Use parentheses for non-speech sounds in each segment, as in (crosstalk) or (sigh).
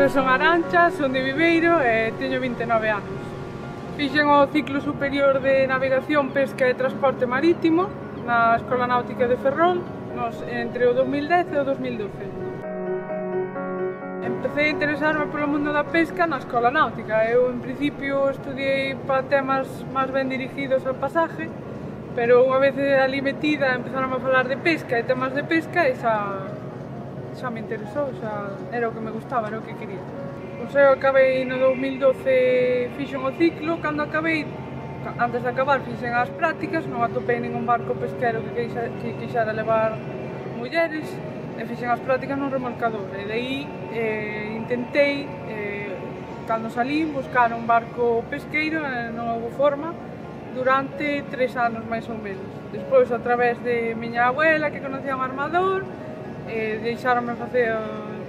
Eu son Arancha, son de Viveiro e teño 29 anos. Fixen o ciclo superior de navegación, pesca e transporte marítimo na Escola Náutica de Ferrol nos, entre o 2010 e o 2012. Empecé a interesarme polo mundo da pesca na Escola Náutica. Eu, en principio, estudiei para temas máis ben dirigidos ao pasaje, Pero unha vez ali metida empezaron a falar de pesca e temas de pesca e xa, xa me interesou, xa era o que me gustaba, era o que quería. O sea, acabei no 2012, fixen o ciclo, cando acabei, antes de acabar, fixen as prácticas, non atopei ningún barco pesquero que queixa, que quixera levar mulleres, e fixen as prácticas no remolcador. E de aí eh, intentei, eh, cando salí, buscar un barco pesqueiro, eh, non houve forma, durante tres anos máis ou menos. Despois, a través de miña abuela, que conocía un armador, eh, deixaronme facer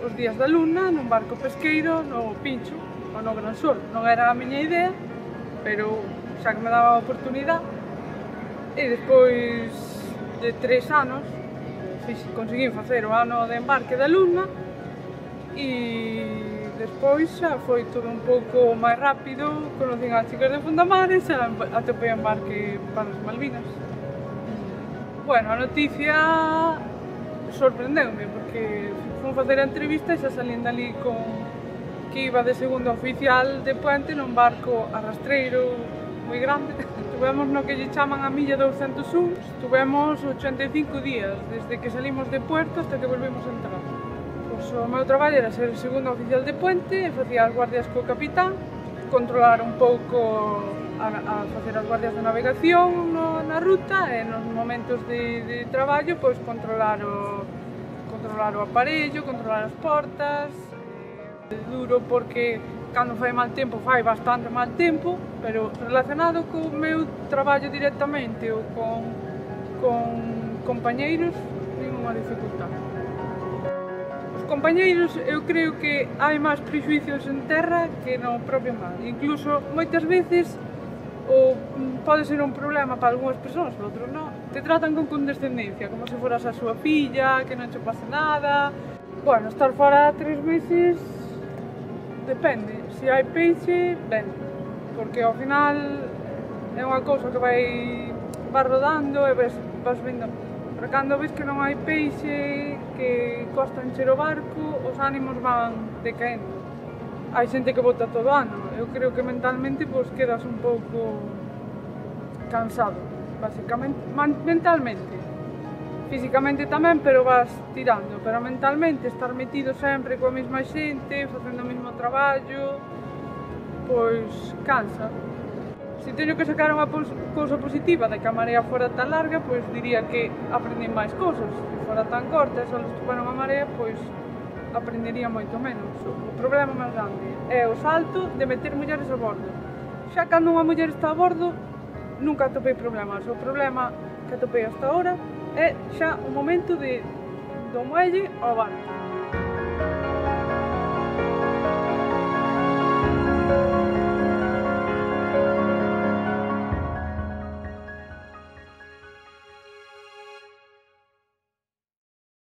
os días da luna nun barco pesqueiro no Pincho, ou no Gran Sol. Non era a miña idea, pero xa que me daba a oportunidade. E despois de tres anos, fixi, conseguí facer o ano de embarque da luna e Despois xa foi todo un pouco máis rápido, conocín as chicas de Fundamar e xa atopei embarque para as Malvinas. Bueno, a noticia sorprendeume, porque fun facer a entrevista e xa salín dali con que iba de segundo oficial de puente nun barco arrastreiro moi grande. (laughs) Tuvemos no que lle chaman a milla 201, tuvemos 85 días desde que salimos de puerto hasta que volvemos a entrar o meu traballo era ser segundo oficial de puente e facía as guardias co capitán, controlar un pouco a, a facer as guardias de navegación no, na ruta e nos momentos de, de traballo pois controlar o, controlar o aparello, controlar as portas. É duro porque cando fai mal tempo fai bastante mal tempo, pero relacionado co meu traballo directamente ou con, con compañeiros, é unha dificultade compañeiros, eu creo que hai máis prejuicios en terra que no propio mar. Incluso, moitas veces, o mm, pode ser un problema para algunhas persoas, para outros non. Te tratan con condescendencia, como se foras a súa filla, que non che pase nada. Bueno, estar fora tres meses depende. Se hai peixe, ben. Porque ao final é unha cousa que vai, vai rodando e vas, vas vendo Pero cando ves que non hai peixe, que costa encher o barco, os ánimos van decaendo. Hai xente que vota todo ano. Eu creo que mentalmente pois, quedas un pouco cansado, basicamente, mentalmente. Físicamente tamén, pero vas tirando. Pero mentalmente, estar metido sempre coa mesma xente, facendo o mesmo traballo, pois cansa se teño que sacar unha pos cousa positiva de que a marea fora tan larga, pois diría que aprendín máis cousas. Se fora tan corta e só estupar a marea, pois aprendería moito menos. O problema máis grande é o salto de meter mulleres a bordo. Xa cando unha muller está a bordo, nunca atopei problemas. O problema que atopei hasta ahora é xa o momento de do muelle ao barco.